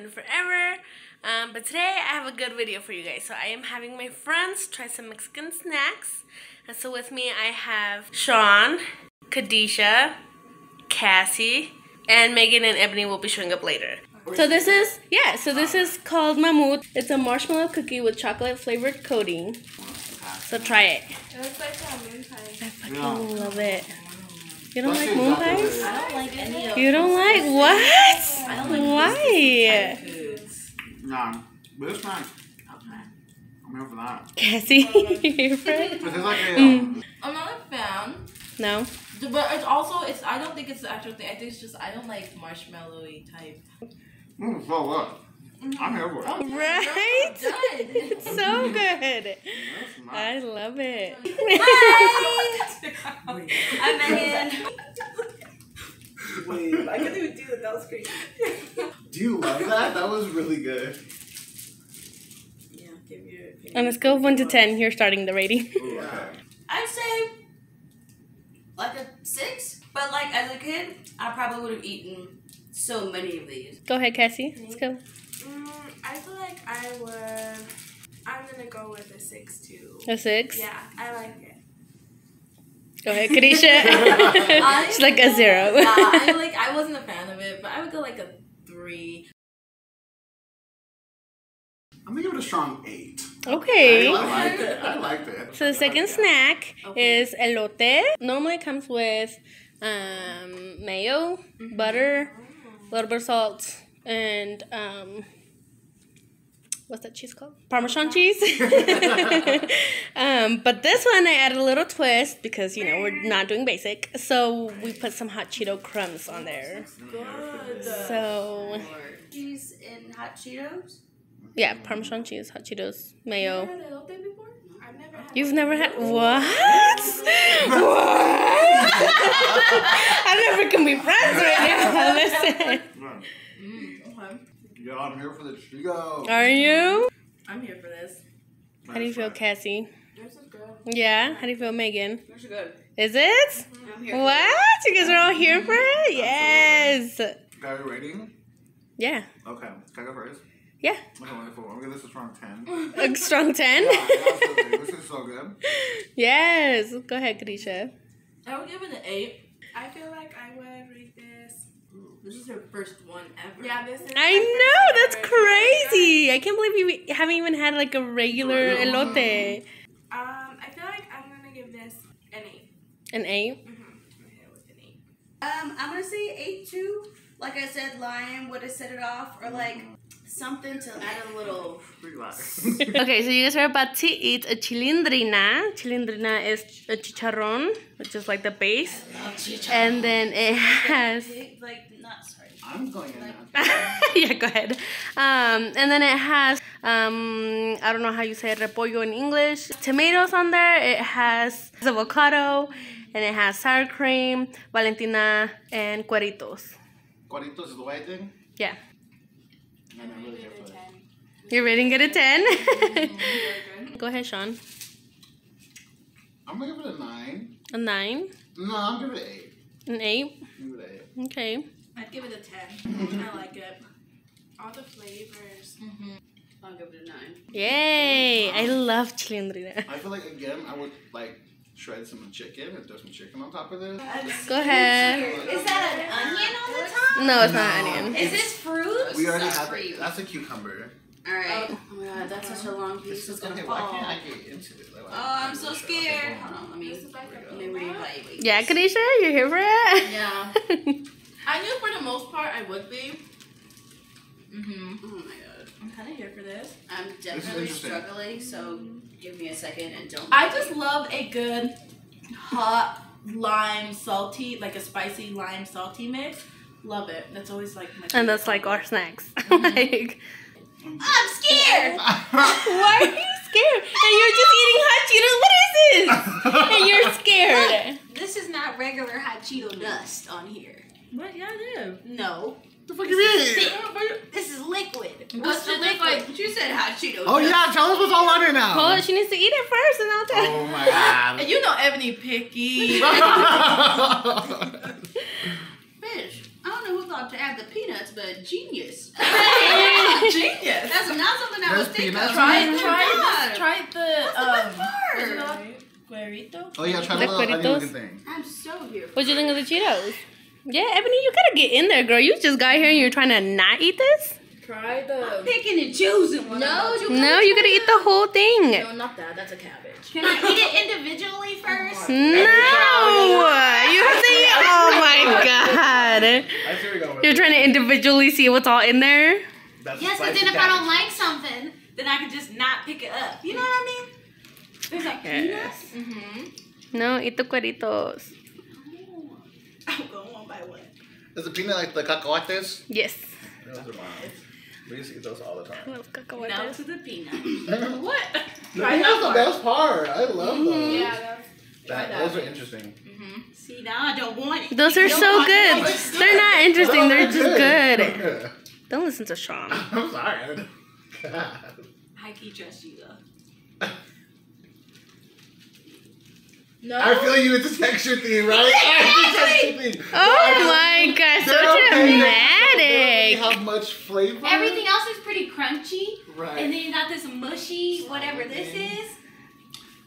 been forever, um, but today I have a good video for you guys. So I am having my friends try some Mexican snacks. And so with me I have Sean, Kadisha, Cassie, and Megan and Ebony will be showing up later. So this is, yeah, so this is called Mamut. It's a marshmallow cookie with chocolate flavored coating. So try it. It looks like a moon pie. I fucking love it. You don't like moon pies? I don't like any of You don't like what? I don't like Why? foods. Nah, but it's fine. Okay. I'm here for that. Cassie, your friend? But like a, Mm. um, I'm not a fan, No. but it's also it's. I don't think it's the actual thing. I think it's just I don't like marshmallowy type. mm, so what? I'm here for it. Oh, Right? Done. It's so good. I love it. I'm Megan. Wait, I couldn't even do it. That was crazy. Do you love that? That was really good. Yeah, give your opinion. On a scale of 1 to 10, you're starting the rating. Ooh, okay. I'd say like a six, but like as a kid, I probably would have eaten so many of these. Go ahead, Cassie. Let's go. Mm, I feel like I would. I'm gonna go with a six too. A 6. Yeah, I like it. Go ahead, Kadisha. She's like a 0. Nah, I like. I wasn't a fan of it, but I would go like a three. I'm gonna give it a strong eight. Okay. I, I liked it. I liked it. So the second snack Okay. is elote. Normally it comes with um, mayo, butter, a little bit of salt, and um, what's that cheese called? Parmesan cheese. um, but this one I added a little twist because you know we're not doing basic, so we put some hot Cheeto crumbs on there. Good. So Cheese and hot Cheetos. yeah, Parmesan cheese, hot Cheetos, mayo. You had elote before? I've never had. You've never had what? what? I never can be friends with you. Listen, Mm, okay. Yeah, I'm here for the Chico. are you? I'm here for this. How do you feel, Cassie? This is good. Yeah. How do you feel, Megan? Those are good. Is it? Mm-hmm. I'm here. What? You guys are all here for it? Yes. Got a rating? Yeah. Okay. Can I go first? Yeah. Okay, wonderful. I'm gonna give this a strong 10. A strong ten. Yeah, absolutely. this is so good. yes. Go ahead, Kadisha. I would give it an eight. I feel like I would rate this. This is her first one ever. Yeah, this is. I my first know that's ever crazy. I can't believe you haven't even had like a regular Yeah. elote. Um, I feel like I'm gonna give this an eight. An eight. Mm-hmm. I'm gonna with an eight. Um, I'm gonna say eight two. Like I said, lion would have set it off, or like something to add a little. Relax. Okay, so you guys are about to eat a chilindrina. Chilindrina is a chicharron, which is like the base. And then it has. like not sorry. I'm going in now. yeah, go ahead. Um, and then it has, um, I don't know how you say it, repollo in English, tomatoes on there. It has avocado, and it has sour cream, Valentina, and cueritos. Cuaritos is the white thing? Yeah. And I'm really here for. You're rating it a 10? go ahead, Sean. I'm gonna give it a 9. A 9? No, I'm give it an 8. An 8? Give it an 8. Okay. I'd give it a ten. Mm-hmm. I like it. All the flavors. Mm-hmm. I'll give it a nine. Yay! I love chilindrina. I feel like again I would like shred some chicken and throw some chicken on top of this. Go ahead. Is that an onion on the top? No, it's not No. onion. Is this fruit? We already That's have fruit. That's a cucumber. All right. Oh, oh my god, that's such a long piece. This It's is gonna okay. fall. Why can't I get into it? Like, Oh, I'm so scared. hold on. Hold on, let me. This is like a Let me reevaluate. Yeah, Kadisha, you're here for it? Yeah. I knew for the most part I would be. Mm-hmm. Oh my god. I'm kind of here for this. I'm definitely interesting. struggling, so give me a second and don't. I just love a good hot lime salty, like a spicy lime salty mix. Love it. That's always like my. and that's like our snacks. like, I'm scared. why are you scared? And you're just eating hot Cheetos? What is this? And you're scared. This is not regular hot Cheeto dust on here. What? Yeah, I do. No, the fuck you mean? this is liquid. What's What's the the liquid? But you said hot Cheeto. Oh yeah, tell us what's all on it now. Hold on, she needs to eat it first and I'll tell Oh my god. And you know Ebony picky. Bitch, I don't know who thought thought to add the peanuts, but genius. Genius. That's not something I There's would think peanuts. Try Oh my try God. this. Try the That's the best um. part. What's it called? Guerrito. Oh yeah, try The the little onion looking thing. I'm so here. for What you think of the Cheetos? Yeah, Ebony, you gotta get in there, girl. You just got here and you're trying to not eat this? Try the. Picking and choosing. What No, I'm you- No, you gotta eat the whole thing. No, not that. That's a cabbage. Can I eat it individually first? No! You have to eat. Oh my god. I see where you're going with You're it. trying to individually see what's all in there? That's Yes, but spicy then if I don't like something, then I can just not pick it up. You know what I mean? There's like peanuts. Mm-hmm. No, eat the cueritos. I'm going one by one. Is the peanut like the cacahuates? Yes. Those are mine. We used to eat those all the I time. love No cacahuates. to the peanut. What? Try that the part. best part. I love mm-hmm. those. Yeah, that's That, that. those are interesting. Mm-hmm. See, now I don't want it. Those are so want it. good. They're not interesting, they're just good. good. Don't listen to Sean. I'm sorry. God. I can trust you though. No. I feel you. It's a texture thing, right? It's a texture thing. Oh my gosh, so They're okay. They don't dramatic. have much flavor. Everything else is pretty crunchy, Right. and then you got this mushy, whatever this is.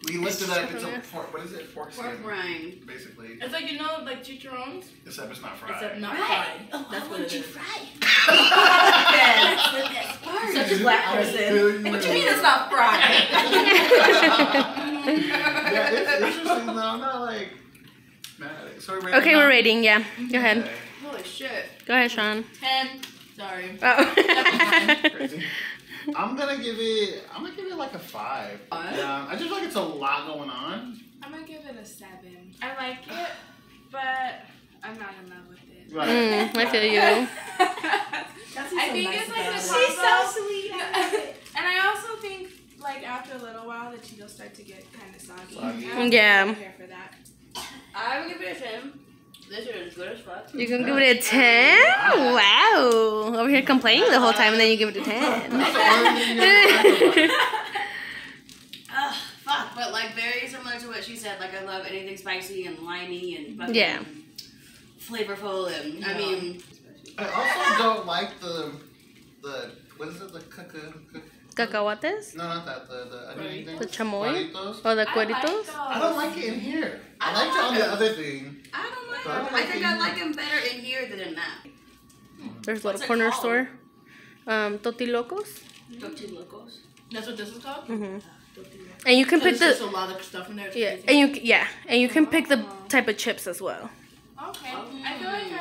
we lifted up. It's a Stubbornness. pork. What is it? Pork Pork skin, rind. basically. It's like you know, like chicharrones, Except it's not fried. except not Right. fried. Oh, That's I what want you is. fried. That's the best part. Such a black person. feel you. What you mean it's not fried? yeah, it's interesting though. I'm not like mad at it. So we're Okay, now? we're rating, yeah. Go ahead. Okay. Holy shit. Go ahead, Sean. Ten. Sorry. Oh. Crazy. I'm gonna give it. I'm gonna give it like a five. Five? Yeah, I just feel like it's a lot going on. I'm gonna give it a seven. I like it, but I'm not in love with it. Right. Mm, I feel you. I think it's like the She's so sweet. And I also think, like after a little while, the Cheetos start to get kind of soggy. Soggy. I don't Yeah. really care for that. I would give it a ten. This is good as fuck. You gonna give it a 10? Wow. Over here complaining the whole time and then you give it a 10. That's the only thing you're gonna Ugh, fuck. But like very similar to what she said. Like I love anything spicy and limey and fucking Yeah. flavorful and I mean I also don't like the the what is it the cuckoo? Cacahuates? No, not that. The the onion thing. The chamoy? Cueritos. Or the I like cueritos? those. I don't like it in here. I, I liked it on like the other thing. I don't like But I them. like I think it. I like them better in here than in that. There's a What's little it corner called? store. Um, Tostilocos. Don't locos? That's what this is called? hmm And you can pick There's just the a lot of stuff in there. It's yeah, crazy. and you yeah, and you can pick the type of chips as well. Okay. I feel like I would like Okay.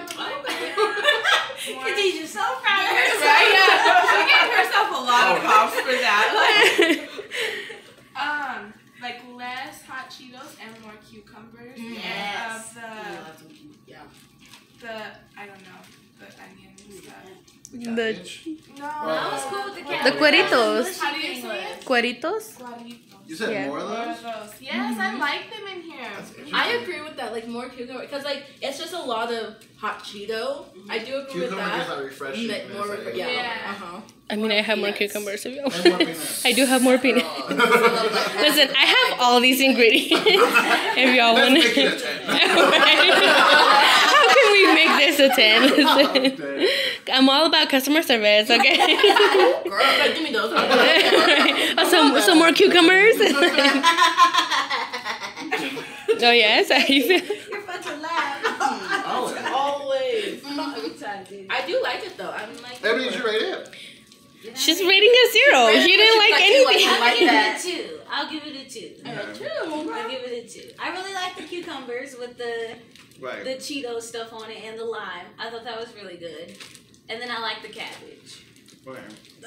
It. More- Khadijah's so proud of herself. Right, yeah. She gave herself a lot of props for that. Like, Um, like less hot Cheetos and more cucumbers. Yes. Of the yeah. the I don't know the onion stuff. the Cabbage. No. I was cool with the The cabbage. cueritos. How do you say it? cueritos. Guaritos. You said Yeah. more of More those? of those. Yes, I like them in here. I agree with that. Like more cucumber, because like it's just a lot of hot Cheeto. I do agree with that. Cucumber that. just like refreshing. Ma- more refre- yeah. Yeah. Uh huh. I mean, I have more cucumbers. If you And more peanuts. I do have more peanuts. Listen, I have all these ingredients. if y'all want it to. How can we make this a 10? Listen, Okay. I'm all about customer service, okay? Girl, like, give me those. oh, some, some more cucumbers? oh, yes? How you feel? You're fun to laugh. Oh, Always. I'm. I do like it though. I'm like. Ebony, did you rate it? She's rating a zero. She didn't like Like, you like anything. I'll like give it a two. I'll give it a two. Uh, two. I'll give it a two. I really like the cucumbers with the Right. the Cheeto stuff on it and the lime. I thought that was really good. And then I like the cabbage. Okay.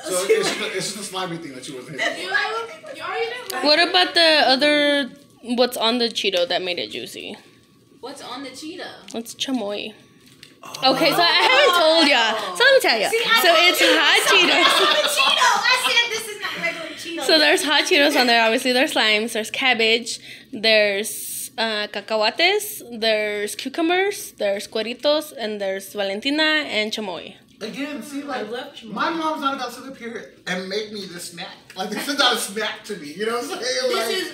So it's just, the, it's just the slimy thing that you wasn't You, hitting. you, oh, you didn't like What about the other, what's on the Cheeto that made it juicy? What's on the Cheeto? It's chamoy. Okay, so I haven't told y'all. So let me tell you. See, I So it's you. hot the Cheetos. Cheeto. I said this is not regular Cheeto. So there's hot Cheetos on there. Obviously, there's limes, there's cabbage, there's uh, cacahuates, there's cucumbers, there's cueritos, and there's Valentina and chamoy. Again, see, like, love chamoy. my mom's not about to sit up here and make me this snack. Like, this is not a snack to me. You know what I'm saying? this like, is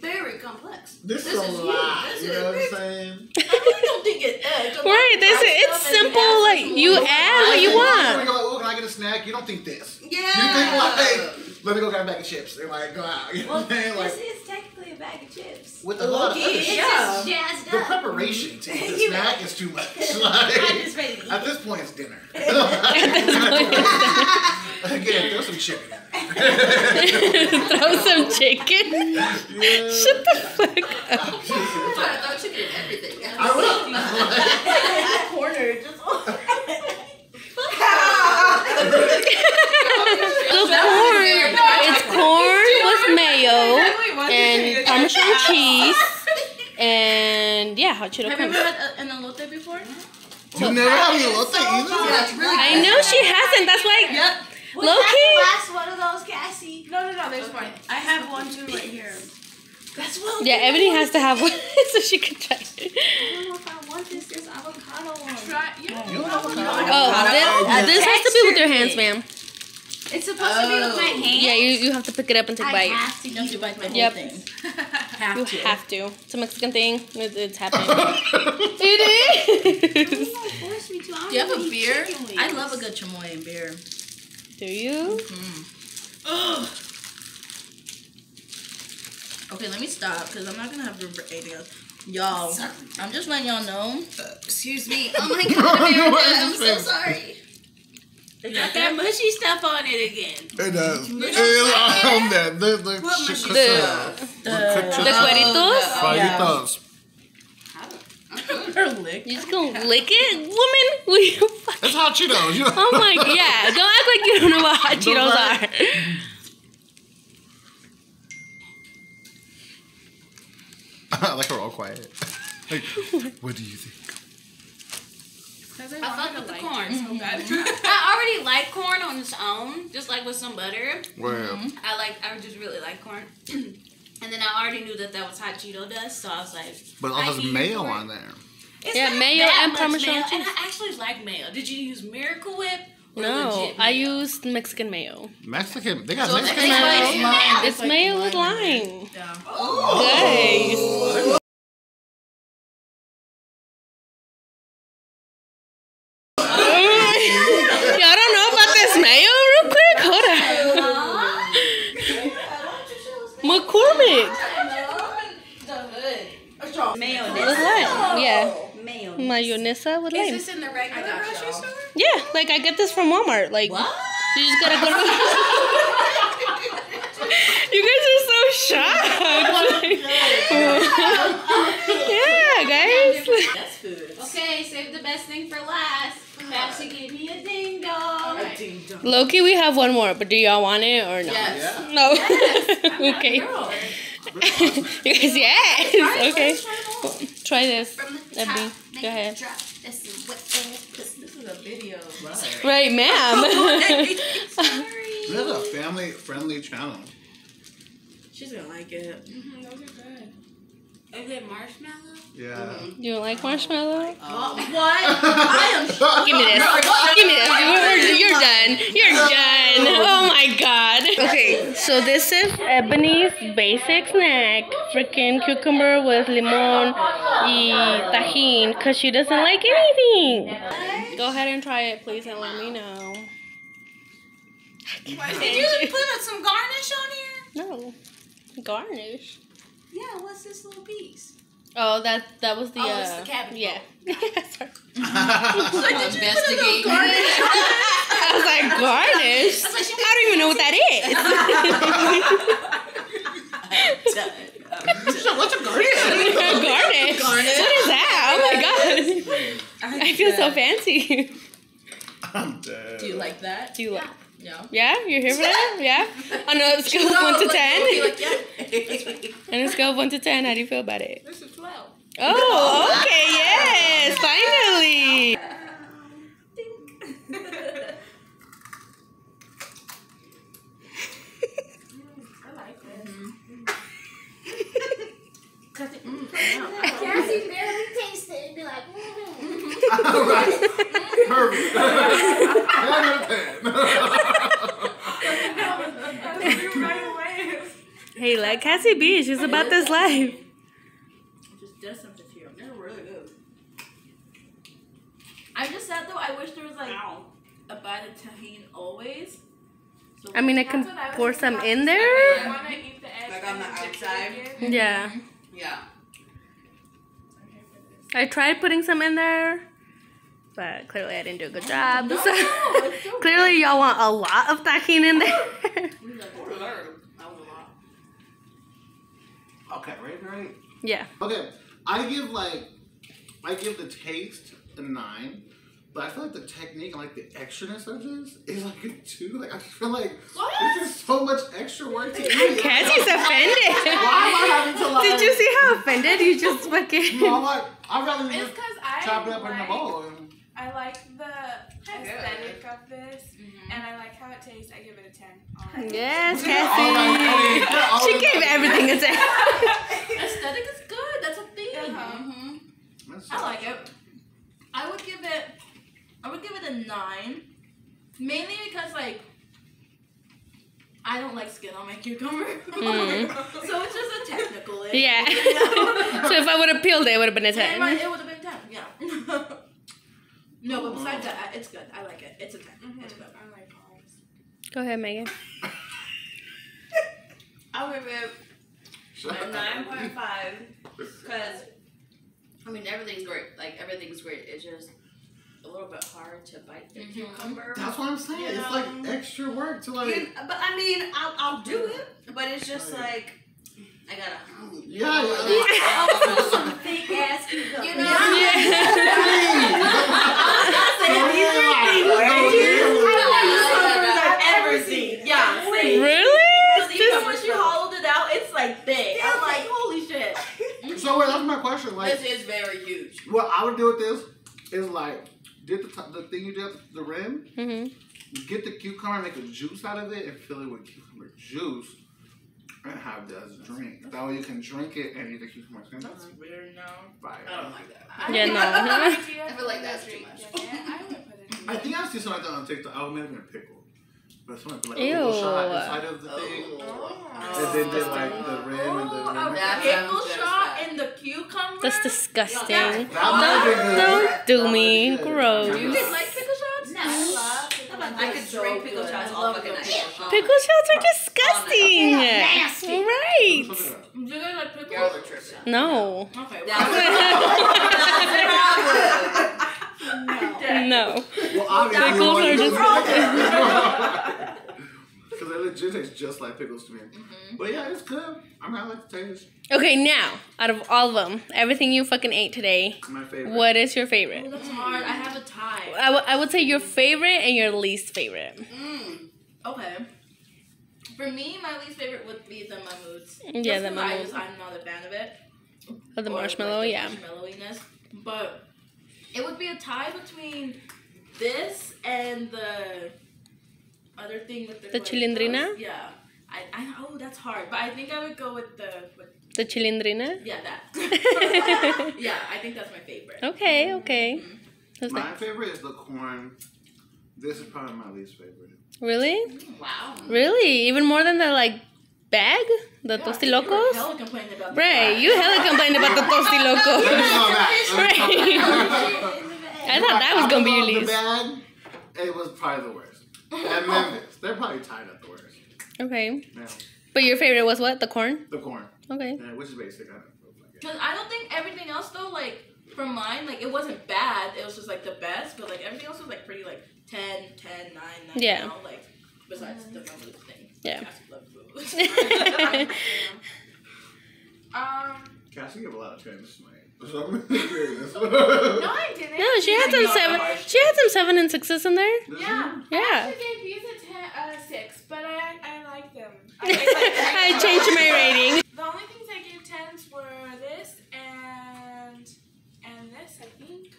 very complex. this, this is a is lot. huge. This You is know what I'm saying? I really don't think it. Uh, it's a Right, this fried it's simple, add like You add what you You want. go, oh, can I get a snack? You don't think this. Yeah. You think like, let me go grab a bag of chips. They're like, go out. You know what I'm saying? Like, bag of chips. with a lot of other It's shit. just The up. preparation to eat the snack is too much. I'm Like, just ready to eat. at this point, it's dinner. Again, throw some chicken in there. Throw some chicken. Yeah. Shut the fuck up. I'm trying to throw chicken in everything. I will. corner just. The corn. It's corn with mayo and Parmesan cheese. And yeah, hot Cheeto Have you ever had a- an elote before? You never had any elote Yeah, either? it's really I know she hasn't. That's why. Yep. Was Low that key. the last one of those, Cassie? No, no, no. There's one. I have one too right here. That's what. Yeah, Ebony has to have one so she can try. it. I don't know if I want this. This avocado one. Try. Yeah. You don't have Oh, this, oh, this has to be with your hands, ma'am. It's supposed to be with my oh. hand. Yeah, you, you have to pick it up and take a I bite. have to You have to bite the whole Yep. thing. You have to. It's a Mexican thing. It, it's happening. it is. Force me to. I Do you have don't a eat beer? I love a good chamoy and beer. Do you? Mm-hmm. Ugh. Okay, let me stop because I'm not gonna have room for anything else. Y'all, I'm just letting y'all know. Excuse me. Oh my god, America, I'm so sorry. They got that mushy stuff on it again. It does. It's on there. The, the, mushy The, The, the cueritos? Fallitos. Her lick. You just gonna lick it, woman? Will you fuck? It's hot Cheetos. You know? Oh my god! yeah! Don't act like you don't know what hot Don't Cheetos lie. are. like we're all quiet. Like, what do you think? I fuck with the corn so bad. Mm-hmm. I already like corn on its own, just like with some butter. Well, I like, I just really like corn. and then I already knew that that was hot Cheeto dust, so I was like, but it I also has mayo corn. on there. It's Yeah, mayo and much Parmesan mayo, cheese. And I actually like mayo. Did you use Miracle Whip? No, I used Mexican mayo. Mexican. They got So Mexican it's mayo. like. It's mayo with lime. Yeah. Guys. Y'all don't know about this mayo real quick? Hold on. McCormick. Mayo. With lime. Yeah. Mayonnaise. Mayonesa with Is lime. this in the regular grocery store? Yeah, like I get this from Walmart. Like What? you just gotta go to You guys are so shocked. yeah, guys. That's food. Okay, save the best thing for last. Patsy gave me a ding dong. Loki, we have one more, but do y'all want it or not? Yes. No. okay. You guys, yes. Okay. Try this. From the Ebony, top, go ahead. it. This is what This is a video. Right, ma'am. This is a family friendly channel. She's gonna like it. Mm-hmm, those are good. Is it marshmallow? Yeah. you don't like marshmallow? what? I am Give me this. Give me this. You're, you're done. You're done. Oh my god. Okay, so this is Ebony's basic snack. Freaking cucumber with limon y tajin because she doesn't like anything. Go ahead and try it, please, and let me know. Did you put some garnish on here? No. Garnish. Yeah, what's this little piece? Oh, that that was the. Oh, uh, it's the cabbage Yeah. Sorry. investigate. I was like garnish. I don't even know what that What's a garden? garnish. Garnish. What is that? Oh my god. I feel so fancy. I'm dead. Do you like that? Do you like? Yeah. Yeah, you're here for that? Yeah. On a scale of one to ten. Like, yeah. On a scale of one to ten, how do you feel about it? This is 12. Oh, okay, yes, finally. Mm, I like this. Mm. Cassie mm, barely tasted it and be like, mm. Alright. Perfect. right away. Hey, let Cassie be. She's about this life. Just does something to you. It's really good. I just said though, I wish there was like Ow. a bite of Tajín always. So I mean, I can I pour some about. in I there. want to eat the edge Like on the then dip it outside? Yeah. Yeah. Okay. I tried putting some in there, but clearly I didn't do a good job. No, So it's so clearly y'all want a lot of Tajín in there. We love it. That was a lot. Okay, right, right. yeah. Okay, I give like, I give the taste a nine, but I feel like the technique and like the extraness of this is like a two. Like I feel like this is so much extra work to do. Cassie's offended. Why am I having to like? Did you see how offended you just fucking? No, I'm like, I'd rather It's just because I chop it up like, in a bowl. And, I like the aesthetic of this. And I like how it tastes. I give it a ten. Alright. Yes, All right, I mean, Cassie. She gave everything a ten. Aesthetic is good. That's a thing. Uh-huh. Mm-hmm. That's- I like it. I would give it. I would give it a nine, mainly because like. I don't like skin on my cucumber. Mm. so it's just a technical issue. Yeah. you know? so if I would have peeled it, it would have been a It, ten. it would have been 10, yeah. No, but besides that, it's good. I like it. It's a 10. Mhm. It's good. I like olives. Go ahead, Megan. I'll give it a nine point five because I mean everything's great. Like everything's great. It's just a little bit hard to bite the Mhm. cucumber. That's what I'm saying. You It's like extra work to like. You- but I mean, I'll, I'll do it. But it's just like I gotta. Yeah, yeah. I'll do some fake ass cucumber. You know. I've ever seen. Yeah, same. Really? Because even when she hollowed it out, it's like big. I'm like, holy shit. So wait, that's my question. Like, This is very huge. what I would do with this is like, get the the thing you did, the rim, hmm get the cucumber, make a juice out of it, and fill it with cucumber juice, and have that as a drink. That way you can drink it and eat the cucumber. skin. That's weird, no. Fire. I don't like that. I Yeah, no. that's a good idea I feel like for that's too much. in it. I would put it in I think I see something like that on TikTok. I would make it in a pickle. But someone put like Ew. a little shot inside of the thing. Oh. And then did like the rim and the Oh, rim. a That pickle sounds shot just in the cucumber? That's disgusting. Yeah. That might have been. Don't do me. be good. Gross. You guys like pickle shots? No. I love it. I could drink pickle shots all fucking night. pickle shots. Are disgusting. Nasty. Right. Do you guys like pickles? Y'all are tripping. No. Okay. That's No. that. Well, obviously, Pickles are just. Because it legit tastes just like pickles to me. Mm-hmm. But yeah, it's good. I mean, I like the taste. Okay, now, out of all of them, everything you fucking ate today, My favorite. what is your favorite? that's hard. I have a tie. I, w- I would say your favorite and your least favorite. Mm. Okay. For me, my least favorite would be the mammoths. Yeah, the Just 'cause I mammoth. just, I'm not a fan of it. Or the Or, marshmallow, like, the yeah. Marshmallowiness. But it would be a tie between this and the other thing with the The like, chilindrina? toast. Yeah. I, I oh that's hard, but I think I would go with the with, The chilindrina? yeah that. yeah, I think that's my favorite. Okay, mm-hmm. okay. Who's My next? favorite is the corn. This is probably my least favorite. Really? Wow. Really? Even more than the like bag? The Yeah, Tosti you were Locos? hella complaining about the Right, fries. you hella complained about the Tosti Let me Locos. go back. Let me go back. I thought that was gonna be your least. love The bag, it was probably the worst. And then this. They're probably tied at the worst. Okay. Yeah. But your favorite was what? The corn? The corn. Okay. Yeah, which is basic. I don't know. Because I don't think everything else though, like from mine, like it wasn't bad. It was just like the best, but like everything else was like pretty like 10, 10, 9, 9. Yeah. You know, like besides the mammoth thing. Yeah. Cassie loved food. Um, Cassie gave a lot of tens tonight. So I'm really curious. no, I didn't. No, she had some seven. She had some seven and sixes in there. Yeah. Yeah. I actually gave these a ten, uh, six, but I I like them. I, like, I changed my rating. The only things I gave tens were this and and this, I think,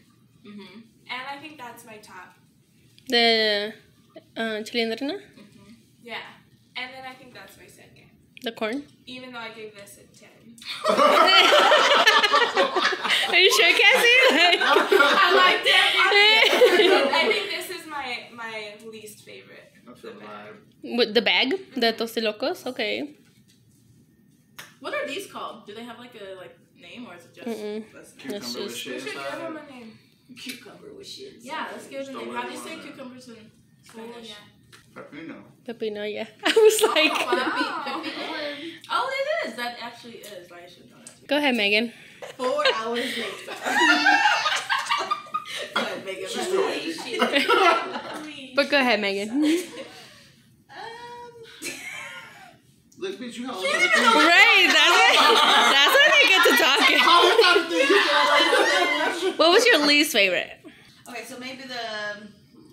mm-hmm. and I think that's my top. The uh, chilindrina, Yeah, and then I think that's my second, the corn. even though I gave this a ten. Are you sure, Cassie? Like, I like it. I think this is my my least favorite. I feel alive. With the bag, the tostilocos. Okay. What are these called? Do they have like a like name or is it just? Mm-mm. that's- That's Cucumber with just- shit We should give them a name. cucumber with shit. Yeah, let's give them a name. How do you say run cucumbers in Spanish? Pepino. Pepino, yeah. I was oh, like, Pepi- pepi- Oh, it is. That actually is. I should know that. go ahead, Megan. Four hours later. Good, make it She's better. still But go ahead, Megan. Um, Look, bitch, you have right, that's when, that's when I get to talking. What was your least favorite? okay, so maybe the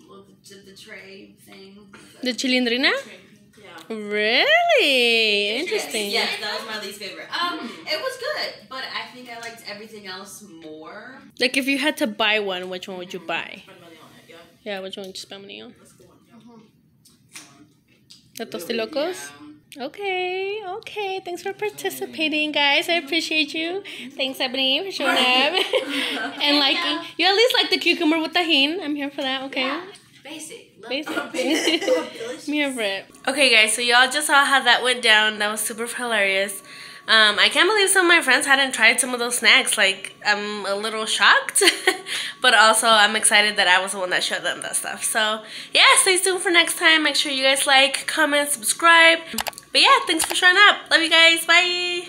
well, the, the tray thing. The chilindrina? Yeah. Really? Interesting. Yes, yes, that was my least favorite. Um, it was good, but I think I liked everything else more. Like if you had to buy one, which one would you buy? Spend money on it, yeah. Yeah, which one would you spend money on? That's the one. Yeah. Tostilocos? Okay, okay. Thanks for participating, guys. I appreciate you. Thanks, Ebony, for showing up and liking. You at least like the cucumber with Tajín. I'm here for that. Okay. Basic. Love Basic. I'm here for it. Okay, guys. So y'all just saw how that went down. That was super hilarious. Um, I can't believe some of my friends hadn't tried some of those snacks. Like, I'm a little shocked, but also I'm excited that I was the one that showed them that stuff. So, yeah, stay tuned for next time. Make sure you guys like, comment, subscribe. But yeah, thanks for showing up. Love you guys. Bye.